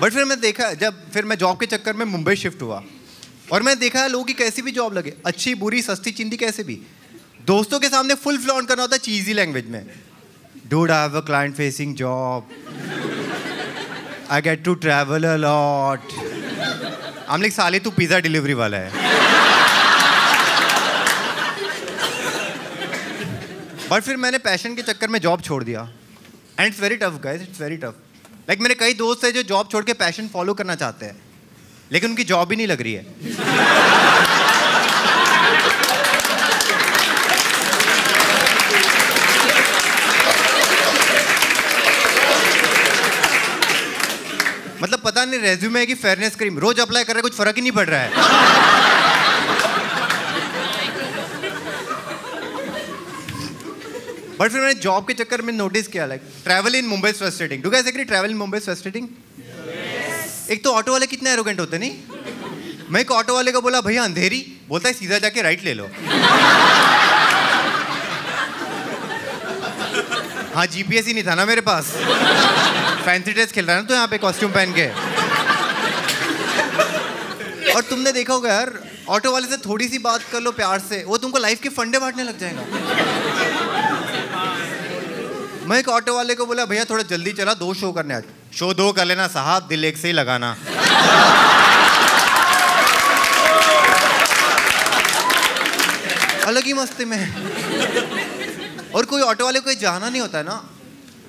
But फिर मैं देखा, जब फिर मैं जॉब के चक्कर में मुंबई शिफ्ट हुआ। और मैं देखा, लोगों की कैसी भी जॉब लगे, अच्छी, बुरी, सस्ती, चिंदी कैसे भी। दोस्तों के सामने फुल फ्लॉन्ट करना होता है चीजी लैंग्वेज में। Dude I have a client facing job I get to travel a lot hmm like साले, तू पिज्जा डिलीवरी वाला है. बट फिर मैंने पैशन के चक्कर में जॉब छोड़ दिया। And it's very tough guys it's very tough like मेरे कई दोस्त हैं जो जॉब छोड़ के पैशन फॉलो करना चाहते हैं, लेकिन उनकी जॉब ही नहीं लग रही है। मतलब पता नहीं रेज्यूमे कि फेयरनेस क्रीम रोज अप्लाई कर रहे कुछ फ़र्क ही नहीं पड़ रहा है। बट फिर मैंने जॉब के चक्कर में नोटिस किया like travel in Mumbai frustrating do agree travel in Mumbai frustrating एक तो ऑटो वाले कितने एरोगेंट होते नहीं? मैं एक ऑटो वाले को बोला भैया अंधेरी? बोलता है सीधा जाके राइट ले लो. हाँ जीपीएस ही नहीं था ना मेरे पास। फैंसी ड्रेस खेल रहा है ना तो यहाँ पे कॉस्ट्यूम पहन के? और तुमने देखा होगा यार ऑटो वाले से थोड़ी सी बात कर लो प्यार से वो तुमको लाइफ के फंडे बांटने लग जाएगा। मैं एक ऑटो वाले को बोला, भैया, थोड़ा जल्दी चला, दो शो करने आज। शो दो कर लेना, साहब, दिल एक से ही लगाना। अलग ही मस्ती में। और कोई ऑटो वाले कोई जाना नहीं होता है ना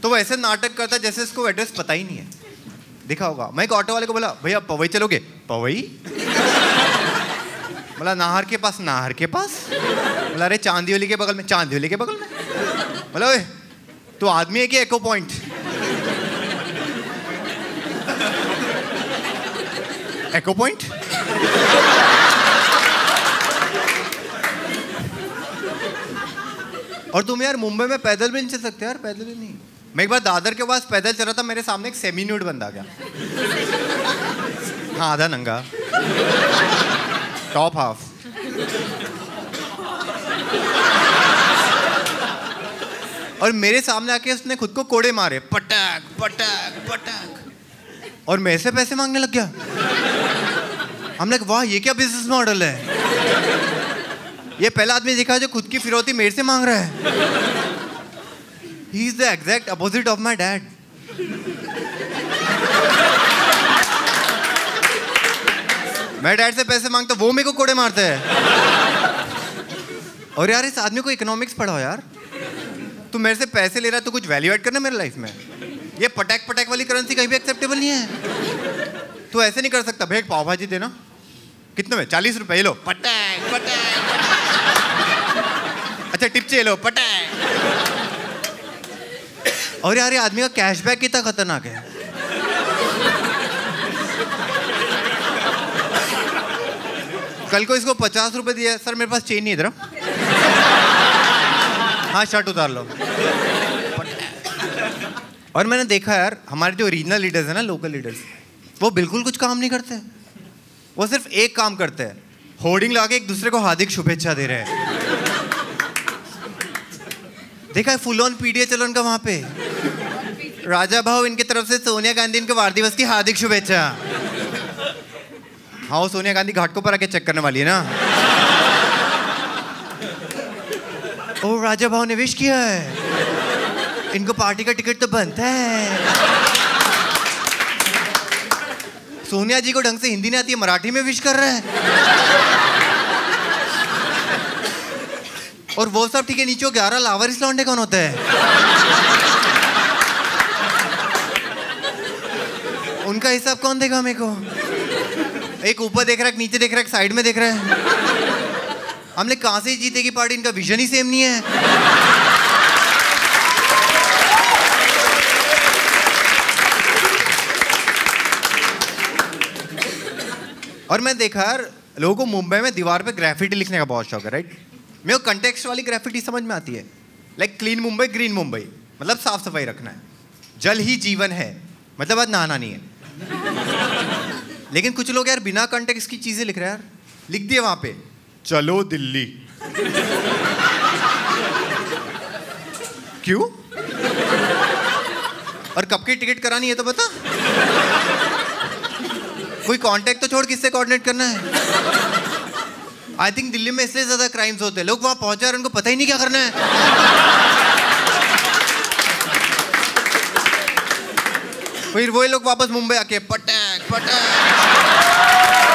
तो वो ऐसे नाटक करता है जैसे इसको एड्रेस पता ही नहीं है। देखा होगा, मैं एक ऑटो वाले को बोला, भैया, पवई चलोगे? पवई? बोला, नाहर के पास, नाहर के पास? बोला, अरे चांदीवली के बगल में चांदीवली के बगल में? बोला तो आदमी है कि एको पॉइंट एको पॉइंट और तुम यार मुंबई में पैदल भी नहीं चल सकते यार, पैदल भी नहीं। मैं एक बार दादर के पास पैदल चल रहा था, मेरे सामने एक सेमी न्यूड बंदा गया। हाँ आधा नंगा। टॉप हाफ़ और मेरे सामने आके उसने खुद को कोड़े मारे। पटक पटक पटक। और मेरे से पैसे मांगने लग गया। हम लोग वाह, ये क्या बिज़नेस मॉडल है? ये पहला आदमी देखा जो खुद की फिरौती मेरे से मांग रहा है। He is the exact opposite of my dad मैं डैड से पैसे माँगता वो मेरे को कोड़े मारते हैं। और यार, इस आदमी को इकोनॉमिक्स पढ़ाओ यार। तू मेरे से पैसे ले रहा है तो कुछ वैल्यू ऐड करना मेरे लाइफ में? ये पटैक पटैक वाली करेंसी कहीं भी एक्सेप्टेबल नहीं है। तू ऐसे नहीं कर सकता। भैया पाव भाजी देना कितने में? चालीस रुपए। ये लो। पटैक पटैक। अच्छा टिप चाहिए लो। पटैक। और यार, ये आदमी का कैशबैक कितना खतरनाक है। कल को इसको पचास रुपए दिया। सर, मेरे पास चेन नहीं है इधर। हाँ शर्ट उतार लो। और मैंने देखा यार, हमारे जो रीजनल लीडर्स हैं ना लोकल लीडर्स वो बिल्कुल कुछ काम नहीं करते। वो सिर्फ़ एक काम करते हैं होर्डिंग लगा के एक दूसरे को हार्दिक शुभेच्छा दे रहे हैं। देखा है फुल ऑन पीडीए चलो उनका वहाँ पे। राजा भाव इनकी तरफ़ से सोनिया गांधी, इनके वार दिवस की हार्दिक शुभेच्छा। हाँ वो सोनिया गांधी घाट को पर आके चेक करने वाली है ना। ओ राजा भाव ने विश किया है। इनको पार्टी का टिकट तो बनता है। सोनिया जी को ढंग से हिंदी नहीं आती है मराठी में विश कर रहा है। और वो सब ठीक है, नीचे ग्यारह लावारिस लौंडे कौन होते हैं? उनका हिसाब कौन देगा मेरे को? एक ऊपर देख रहा है नीचे देख रहा है साइड में देख रहा है। हमने कहाँ से जीतेगी पार्टी? इनका विजन ही सेम नहीं है। और मैं देखा यार, लोगों को मुंबई में दीवार पे ग्राफिटी लिखने का बहुत शौक है राइट मेरे को कंटेक्स्ट वाली ग्राफिटी समझ में आती है। Like clean Mumbai green Mumbai. मतलब साफ़ सफ़ाई रखना है। जल ही जीवन है। मतलब आज नहाना नहीं है। लेकिन कुछ लोग यार बिना कंटेक्स की चीज़ें लिख रहे हैं यार। लिख दिए वहाँ पे। चलो दिल्ली। क्यों? और कब की टिकट करानी है तो बता। कोई कांटेक्ट तो छोड़, किससे कोऑर्डिनेट करना है? आई थिंक दिल्ली में इसलिए ज़्यादा क्राइम्स होते हैं। लोग वहाँ पहुँचे और उनको पता ही नहीं क्या करना है। फिर वही लोग वापस मुंबई आके, पटक पटक।